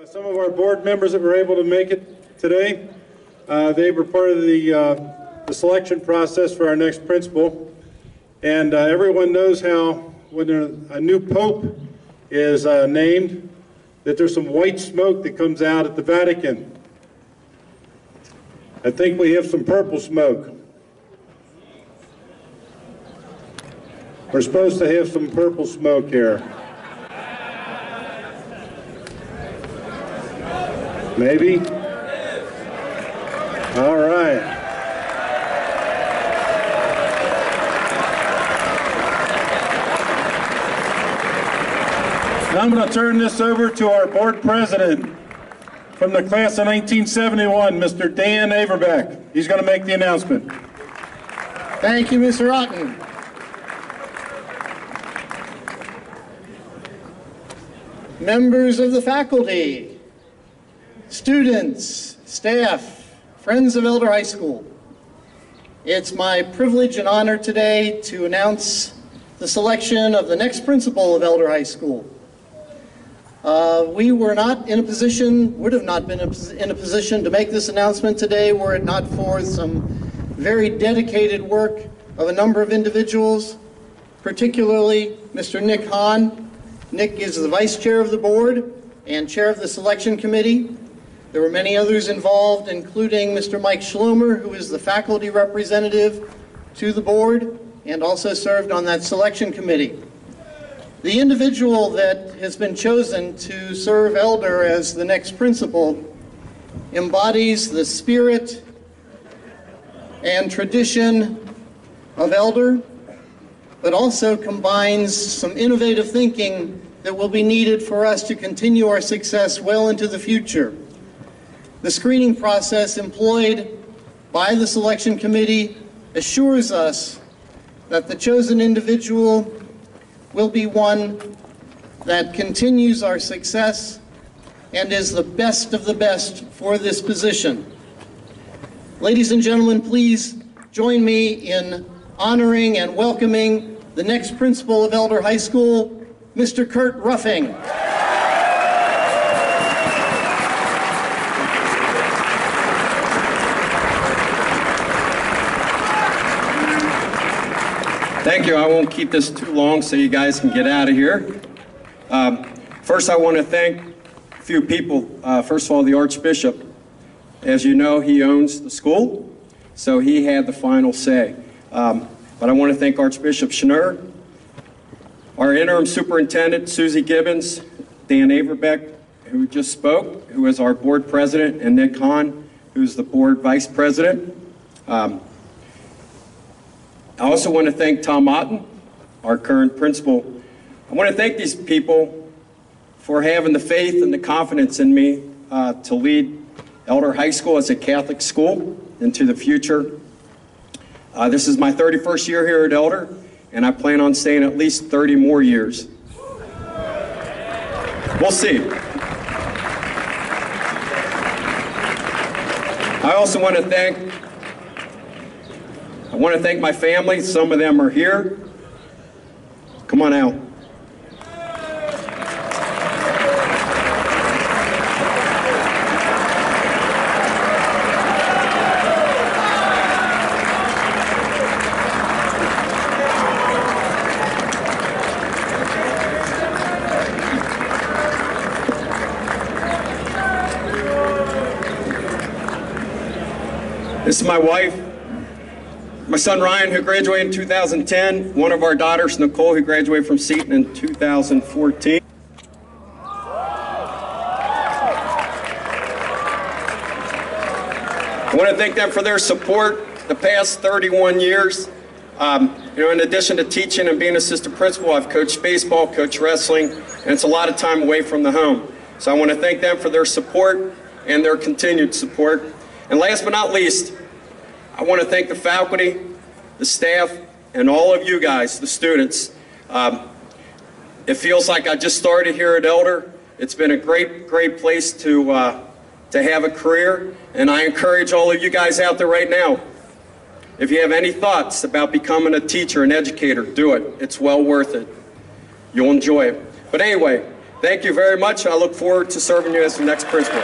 Uh, Some of our board members that were able to make it today, uh, they were part of the, uh, the selection process for our next principal. And uh, everyone knows how when a new pope is uh, named, that there's some white smoke that comes out at the Vatican. I think we have some purple smoke. We're supposed to have some purple smoke here. Maybe? All right. Now I'm going to turn this over to our board president from the class of 1971, Mr. Dan Averbeck. He's going to make the announcement. Thank you, Mr. Otten. Members of the faculty, students, staff, friends of Elder High School. It's my privilege and honor today to announce the selection of the next principal of Elder High School. Uh, We were not in a position, would have not been in a in a position to make this announcement today were it not for some very dedicated work of a number of individuals, particularly Mr. Nick Hahn. Nick is the vice chair of the board and chair of the selection committee. There were many others involved, including Mr. Mike Schlomer, who is the faculty representative to the board and also served on that selection committee. The individual that has been chosen to serve elder as the next principal embodies the spirit and tradition of elder, but also combines some innovative thinking that will be needed for us to continue our success well into the future. The screening process employed by the selection committee assures us that the chosen individual will be one that continues our success and is the best of the best for this position. Ladies and gentlemen, please join me in honoring and welcoming the next principal of Elder High School, Mr. Kurt Ruffing. Thank you. I won't keep this too long so you guys can get out of here. Um, First, I want to thank a few people. Uh, First of all, the Archbishop. As you know, he owns the school, so he had the final say. Um, But I want to thank Archbishop Schnurr, our interim superintendent, Susie Gibbons, Dan Averbeck, who just spoke, who is our board president, and Nick Hahn, who's the board vice president. Um, I also want to thank Tom Otten, our current principal. I want to thank these people for having the faith and the confidence in me uh, to lead Elder High School as a Catholic school into the future. Uh, this is my 31st year here at Elder, and I plan on staying at least 30 more years. We'll see. I also want to thank want to thank my family. Some of them are here. Come on out. This is my wife, my son Ryan, who graduated in 2010, one of our daughters, Nicole, who graduated from Seton in 2014. I want to thank them for their support the past 31 years. Um, you know, in addition to teaching and being assistant principal, I've coached baseball, coached wrestling, and it's a lot of time away from the home. So I want to thank them for their support and their continued support. And last but not least, I want to thank the faculty, the staff, and all of you guys, the students. Um, it feels like I just started here at Elder. It's been a great, great place to, uh, to have a career, and I encourage all of you guys out there right now. If you have any thoughts about becoming a teacher, an educator, do it. It's well worth it. You'll enjoy it. But anyway, Thank you very much. I look forward to serving you as the next principal.